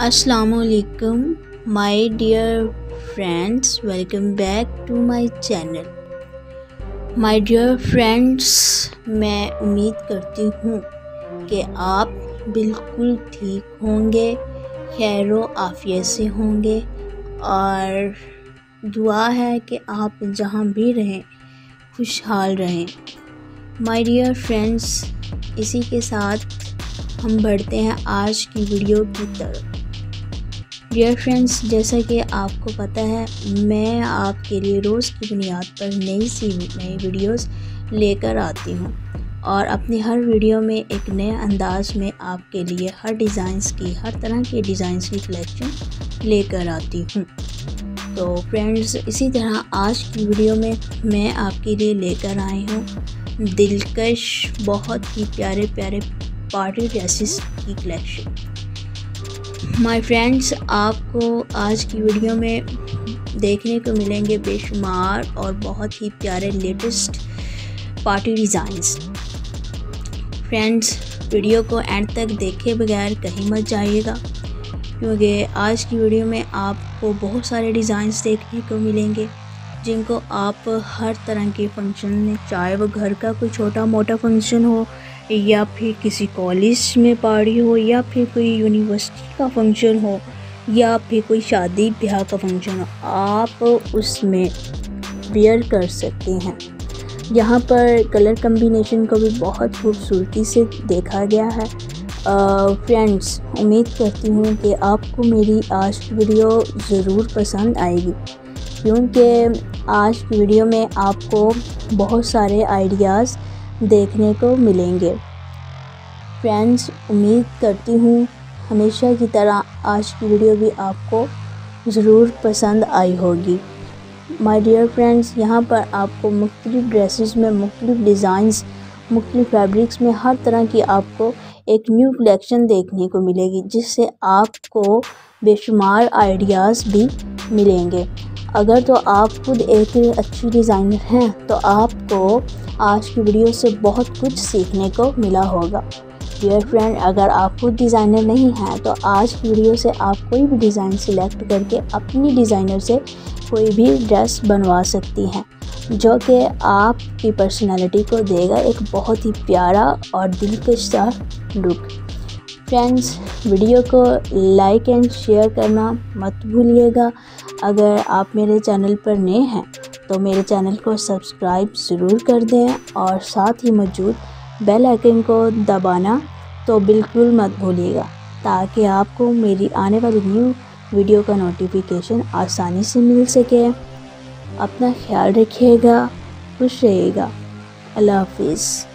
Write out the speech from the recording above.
असलकुम my dear friends welcome back to my channel my dear friends मैं उम्मीद करती हूँ कि आप बिल्कुल ठीक होंगे, खैर आफियत से होंगे, और दुआ है कि आप जहाँ भी रहें, खुशहाल रहें। माय डियर फ्रेंड्स इसी के साथ हम बढ़ते हैं आज की वीडियो की तरफ़। डियर फ्रेंड्स जैसा कि आपको पता है, मैं आपके लिए रोज़ की बुनियाद पर नई सी नई वीडियोस लेकर आती हूँ। और अपनी हर वीडियो में एक नए अंदाज में आपके लिए हर डिज़ाइंस की, हर तरह के डिज़ाइंस की कलेक्शन लेकर आती हूँ। तो फ्रेंड्स इसी तरह आज की वीडियो में मैं आपके लिए लेकर आई हूँ दिलकश, बहुत ही प्यारे प्यारे पार्टी ड्रेसेस की कलेक्शन माय फ्रेंड्स आपको आज की वीडियो में देखने को मिलेंगे बेशुमार और बहुत ही प्यारे latest party designs friends video को एंड तक देखे बगैर कहीं मत जाइएगा, क्योंकि आज की वीडियो में आपको बहुत सारे डिज़ाइंस देखने को मिलेंगे, जिनको आप हर तरह के फ़ंक्शन में, चाहे वो घर का कोई छोटा मोटा फ़ंक्शन हो या फिर किसी कॉलेज में पार्टी हो, या फिर कोई यूनिवर्सिटी का फ़ंक्शन हो, या फिर कोई शादी ब्याह का फ़ंक्शन हो, आप उसमें वेयर कर सकते हैं। यहाँ पर कलर कम्बिनेशन को भी बहुत खूबसूरती से देखा गया है। फ्रेंड्स उम्मीद करती हूँ कि आपको मेरी आज की वीडियो ज़रूर पसंद आएगी, क्योंकि आज की वीडियो में आपको बहुत सारे आइडियाज़ देखने को मिलेंगे। फ्रेंड्स, उम्मीद करती हूँ हमेशा की तरह आज की वीडियो भी आपको ज़रूर पसंद आई होगी। माय डियर फ्रेंड्स यहाँ पर आपको मुख्तलिफ़ ड्रेसेस में, मुख्तलिफ़ डिज़ाइंस मुख्तलिफ़ फैब्रिक्स में हर तरह की आपको एक न्यू कलेक्शन देखने को मिलेगी, जिससे आपको बेशुमार आइडियाज़ भी मिलेंगे। अगर तो आप खुद एक अच्छी डिज़ाइनर हैं तो आपको आज की वीडियो से बहुत कुछ सीखने को मिला होगा। डियर फ्रेंड अगर आप खुद डिज़ाइनर नहीं हैं तो आज की वीडियो से आप कोई भी डिज़ाइन सिलेक्ट करके अपनी डिज़ाइनर से कोई भी ड्रेस बनवा सकती हैं, जो कि आपकी पर्सनालिटी को देगा एक बहुत ही प्यारा और दिलकश सा लुक फ्रेंड्स वीडियो को लाइक एंड शेयर करना मत भूलिएगा। अगर आप मेरे चैनल पर नए हैं तो मेरे चैनल को सब्सक्राइब ज़रूर कर दें और साथ ही मौजूद बेल आइकन को दबाना तो बिल्कुल मत भूलिएगा, ताकि आपको मेरी आने वाली न्यू वीडियो का नोटिफिकेशन आसानी से मिल सके। अपना ख्याल रखिएगा, खुश रहिएगा। अल्लाह हाफिज़।